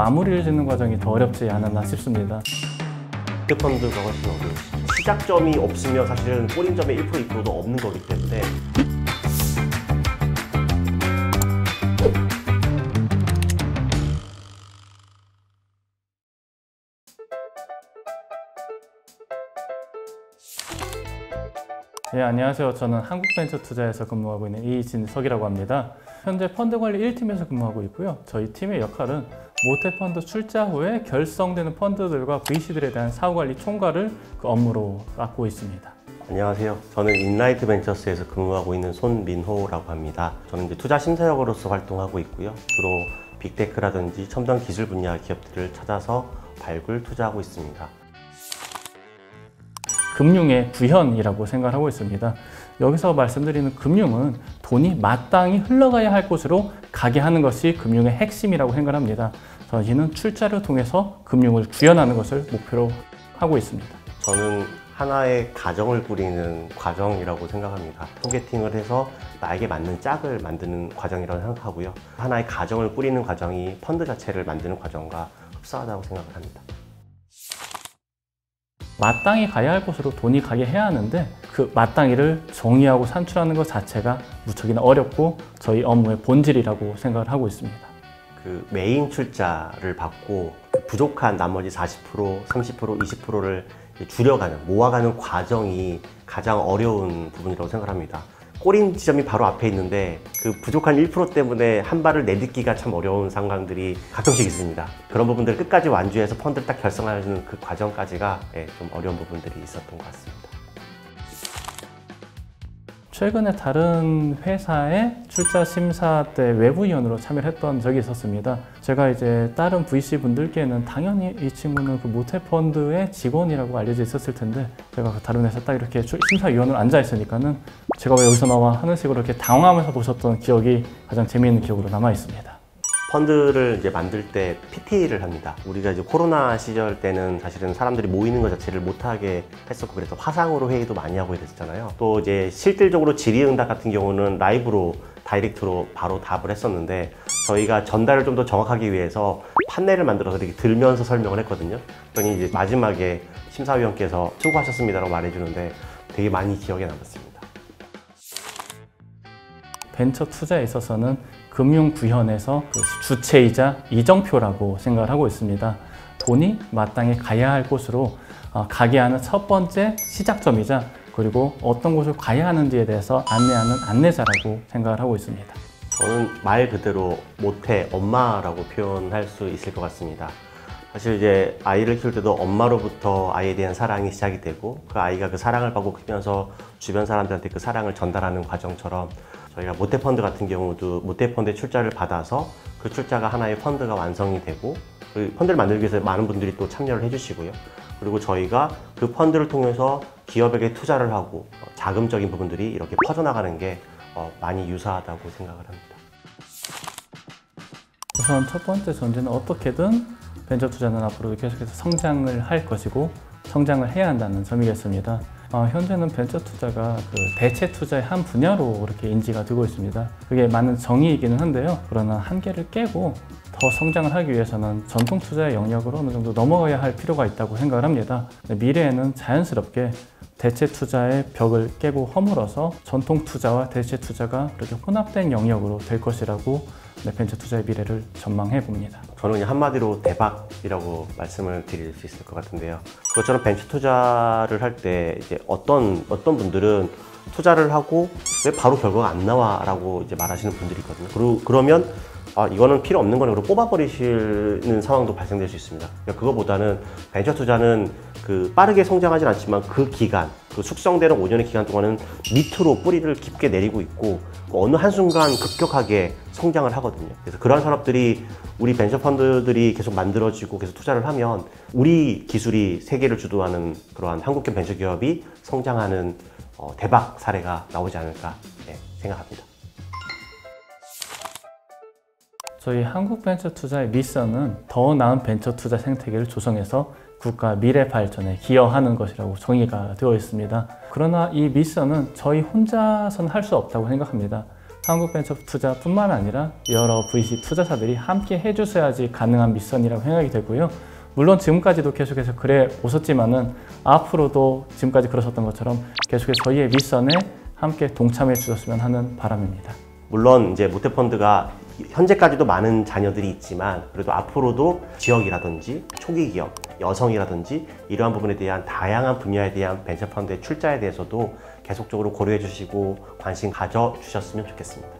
마무리를 짓는 과정이 더 어렵지 않았나 싶습니다. 펀드가 훨씬 어려워요. 시작점이 없으면 사실은 꼬린점의 1% 2%도 없는 거기 때문에 예, 안녕하세요. 저는 한국벤처투자에서 근무하고 있는 이진석이라고 합니다. 현재 펀드 관리 1팀에서 근무하고 있고요. 저희 팀의 역할은 모태 펀드 출자 후에 결성되는 펀드들과 VC들에 대한 사후 관리 총괄을 그 업무로 맡고 있습니다. 안녕하세요. 저는 인라이트 벤처스에서 근무하고 있는 손민호라고 합니다. 저는 이제 투자 심사역으로서 활동하고 있고요. 주로 deep tech라든지 첨단 기술 분야 기업들을 찾아서 발굴 투자하고 있습니다. 금융의 구현이라고 생각하고 있습니다. 여기서 말씀드리는 금융은 돈이 마땅히 흘러가야 할 곳으로 가게 하는 것이 금융의 핵심이라고 생각합니다. 저희는 출자를 통해서 금융을 구현하는 것을 목표로 하고 있습니다. 저는 하나의 가정을 꾸리는 과정이라고 생각합니다. 소개팅을 해서 나에게 맞는 짝을 만드는 과정이라고 생각하고요. 하나의 가정을 꾸리는 과정이 펀드 자체를 만드는 과정과 흡사하다고 생각을 합니다. 마땅히 가야 할 곳으로 돈이 가게 해야 하는데 그 마땅히를 정의하고 산출하는 것 자체가 무척이나 어렵고 저희 업무의 본질이라고 생각을 하고 있습니다. 그 메인 출자를 받고 그 부족한 나머지 40%, 30%, 20%를 줄여가는, 모아가는 과정이 가장 어려운 부분이라고 생각합니다. 골인 지점이 바로 앞에 있는데 그 부족한 1% 때문에 한 발을 내딛기가 참 어려운 상황들이 가끔씩 있습니다. 그런 부분들을 끝까지 완주해서 펀드를 딱 결성하는 그 과정까지가 예, 좀 어려운 부분들이 있었던 것 같습니다. 최근에 다른 회사의 출자 심사 때 외부위원으로 참여를 했던 적이 있었습니다. 제가 이제 다른 VC 분들께는 당연히 이 친구는 그 모태펀드의 직원이라고 알려져 있었을 텐데 제가 그 다른 회사 딱 이렇게 심사위원으로 앉아 있으니까는 제가 왜 여기서 나와 하는 식으로 이렇게 당황하면서 보셨던 기억이 가장 재미있는 기억으로 남아 있습니다. 펀드를 이제 만들 때 PT를 합니다. 우리가 이제 코로나 시절 때는 사실은 사람들이 모이는 것 자체를 못하게 했었고 그래서 화상으로 회의도 많이 하고 이랬잖아요. 또 이제 실질적으로 질의응답 같은 경우는 라이브로 다이렉트로 바로 답을 했었는데 저희가 전달을 좀 더 정확하기 위해서 판넬을 만들어서 이렇게 들면서 설명을 했거든요. 그랬더니 이제 마지막에 심사위원께서 수고하셨습니다라고 말해주는데 되게 많이 기억에 남았습니다. 벤처 투자에 있어서는 금융 구현에서 그 주체이자 이정표라고 생각을 하고 있습니다. 돈이 마땅히 가야 할 곳으로 어, 가게 하는 첫 번째 시작점이자 그리고 어떤 곳을 가야 하는지에 대해서 안내하는 안내자라고 생각을 하고 있습니다. 저는 말 그대로 모태 엄마라고 표현할 수 있을 것 같습니다. 사실 이제 아이를 키울 때도 엄마로부터 아이에 대한 사랑이 시작이 되고 그 아이가 그 사랑을 받고 크면서 주변 사람들한테 그 사랑을 전달하는 과정처럼 저희가 모태펀드 같은 경우도 모태펀드의 출자를 받아서 그 출자가 하나의 펀드가 완성이 되고 그 펀드를 만들기 위해서 많은 분들이 또 참여를 해주시고요. 그리고 저희가 그 펀드를 통해서 기업에게 투자를 하고 자금적인 부분들이 이렇게 퍼져나가는 게 어, 많이 유사하다고 생각을 합니다. 우선 첫 번째 전제는 어떻게든 벤처 투자는 앞으로 계속해서 성장을 할 것이고 성장을 해야 한다는 점이겠습니다. 어, 현재는 벤처 투자가 그 대체 투자의 한 분야로 그렇게 인지가 되고 있습니다. 그게 맞는 정의이기는 한데요. 그러나 한계를 깨고 더 성장을 하기 위해서는 전통 투자의 영역으로 어느 정도 넘어가야 할 필요가 있다고 생각을 합니다. 미래에는 자연스럽게 대체 투자의 벽을 깨고 허물어서 전통 투자와 대체 투자가 그렇게 혼합된 영역으로 될 것이라고 네, 벤처 투자의 미래를 전망해 봅니다. 저는 그냥 한마디로 대박이라고 말씀을 드릴 수 있을 것 같은데요. 그것처럼 벤처 투자를 할 때 이제 어떤 어떤 분들은 투자를 하고 왜 바로 결과가 안 나와라고 이제 말하시는 분들이 있거든요. 그리고 그러면 아, 이거는 필요 없는. 그리고 뽑아버리시는 상황도 발생될 수 있습니다. 그러니까 그거보다는 벤처 투자는 그 빠르게 성장하진 않지만 그 기간, 그 숙성되는 5년의 기간 동안은 밑으로 뿌리를 깊게 내리고 있고 어느 한순간 급격하게 성장을 하거든요. 그래서 그러한 산업들이 우리 벤처 펀드들이 계속 만들어지고 계속 투자를 하면 우리 기술이 세계를 주도하는 그러한 한국계 벤처 기업이 성장하는 어, 대박 사례가 나오지 않을까 네, 생각합니다. 저희 한국벤처투자의 미션은 더 나은 벤처 투자 생태계를 조성해서 국가 미래 발전에 기여하는 것이라고 정의가 되어 있습니다. 그러나 이 미션은 저희 혼자서는 할 수 없다고 생각합니다. 한국벤처투자뿐만 아니라 여러 VC 투자사들이 함께 해주셔야지 가능한 미션이라고 생각이 되고요. 물론 지금까지도 계속해서 그래 오셨지만은 앞으로도 지금까지 그러셨던 것처럼 계속해서 저희의 미션에 함께 동참해 주셨으면 하는 바람입니다. 물론 이제 모태펀드가 현재까지도 많은 자녀들이 있지만 그래도 앞으로도 지역이라든지 초기 기업, 여성이라든지 이러한 부분에 대한 다양한 분야에 대한 벤처펀드의 출자에 대해서도 계속적으로 고려해 주시고 관심 가져 주셨으면 좋겠습니다.